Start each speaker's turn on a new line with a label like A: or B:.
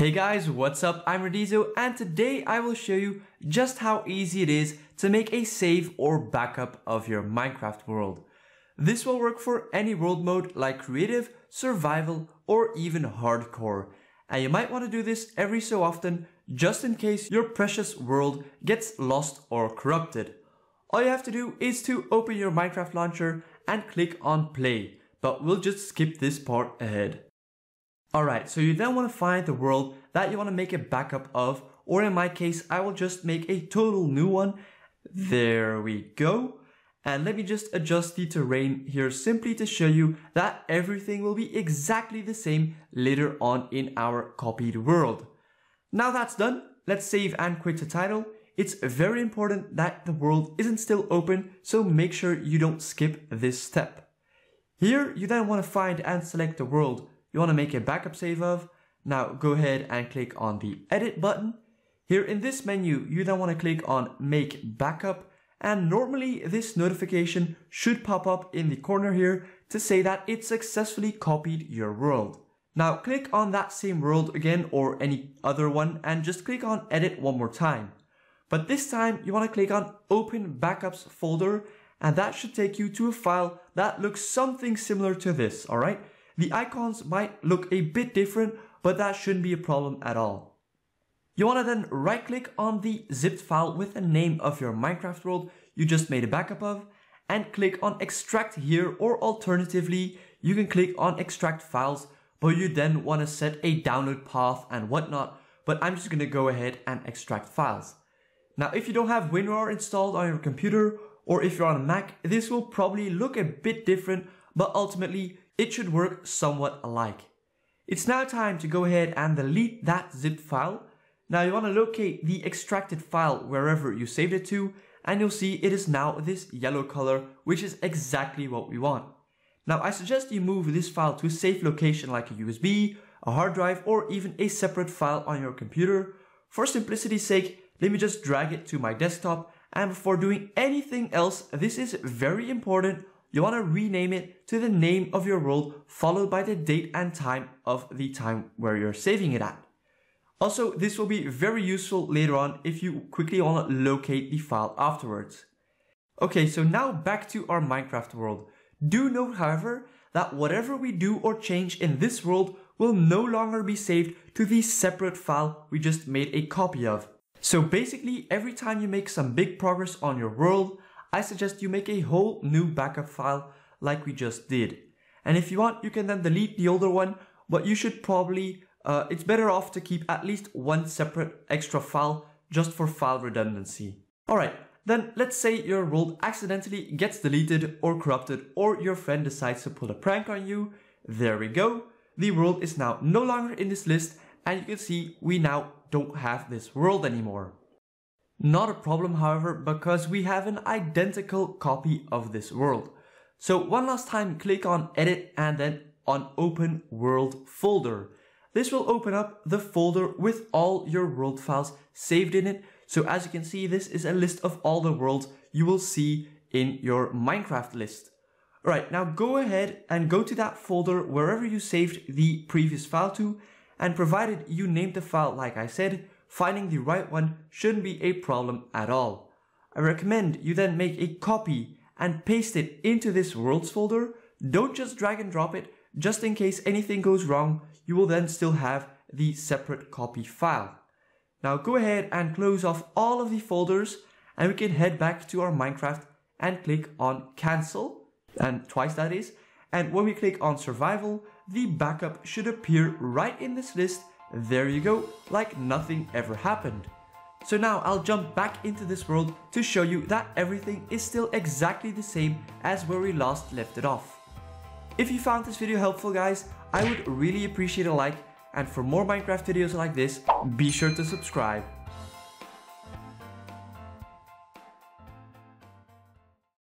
A: Hey guys, what's up? I'm Redizio and today I will show you just how easy it is to make a save or backup of your Minecraft world. This will work for any world mode like creative, survival, or even hardcore. And you might want to do this every so often just in case your precious world gets lost or corrupted. All you have to do is to open your Minecraft launcher and click on play, but we'll just skip this part ahead. Alright, so you then want to find the world that you want to make a backup of, or in my case, I will just make a total new one. There we go. And let me just adjust the terrain here simply to show you that everything will be exactly the same later on in our copied world. Now that's done, let's save and quit the title. It's very important that the world isn't still open, so make sure you don't skip this step. Here, you then want to find and select the world you want to make a backup save of. Now go ahead and click on the edit button. Here in this menu, you then want to click on make backup and normally this notification should pop up in the corner here to say that it successfully copied your world. Now click on that same world again or any other one and just click on edit one more time. But this time you want to click on open backups folder and that should take you to a file that looks something similar to this, alright? The icons might look a bit different, but that shouldn't be a problem at all. You want to then right click on the zipped file with the name of your Minecraft world you just made a backup of and click on extract here or alternatively you can click on extract files but you then want to set a download path and whatnot but I'm just going to go ahead and extract files. Now if you don't have WinRAR installed on your computer or if you're on a Mac this will probably look a bit different but ultimately it should work somewhat alike. It's now time to go ahead and delete that zip file. Now you want to locate the extracted file wherever you saved it to and you'll see it is now this yellow color which is exactly what we want. Now I suggest you move this file to a safe location like a USB, a hard drive or even a separate file on your computer. For simplicity's sake, let me just drag it to my desktop and before doing anything else, this is very important, you want to rename it to the name of your world followed by the date and time of the time where you're saving it at. Also, this will be very useful later on if you quickly want to locate the file afterwards. Okay, so now back to our Minecraft world. Do note, however, that whatever we do or change in this world will no longer be saved to the separate file we just made a copy of. So basically, every time you make some big progress on your world, I suggest you make a whole new backup file like we just did. And if you want, you can then delete the older one, but you should probably, uh, it's better off to keep at least one separate extra file just for file redundancy. Alright, then let's say your world accidentally gets deleted or corrupted or your friend decides to pull a prank on you. There we go. The world is now no longer in this list and you can see we now don't have this world anymore. Not a problem, however, because we have an identical copy of this world. So one last time, click on edit and then on open world folder. This will open up the folder with all your world files saved in it. So as you can see, this is a list of all the worlds you will see in your Minecraft list. Alright, now go ahead and go to that folder wherever you saved the previous file to and provided you named the file like I said, finding the right one shouldn't be a problem at all. I recommend you then make a copy and paste it into this worlds folder. Don't just drag and drop it, just in case anything goes wrong, you will then still have the separate copy file. Now go ahead and close off all of the folders and we can head back to our Minecraft and click on cancel, and twice that is. And when we click on survival, the backup should appear right in this list there you go, like nothing ever happened. So now I'll jump back into this world to show you that everything is still exactly the same as where we last left it off. If you found this video helpful guys, I would really appreciate a like and for more Minecraft videos like this, be sure to subscribe.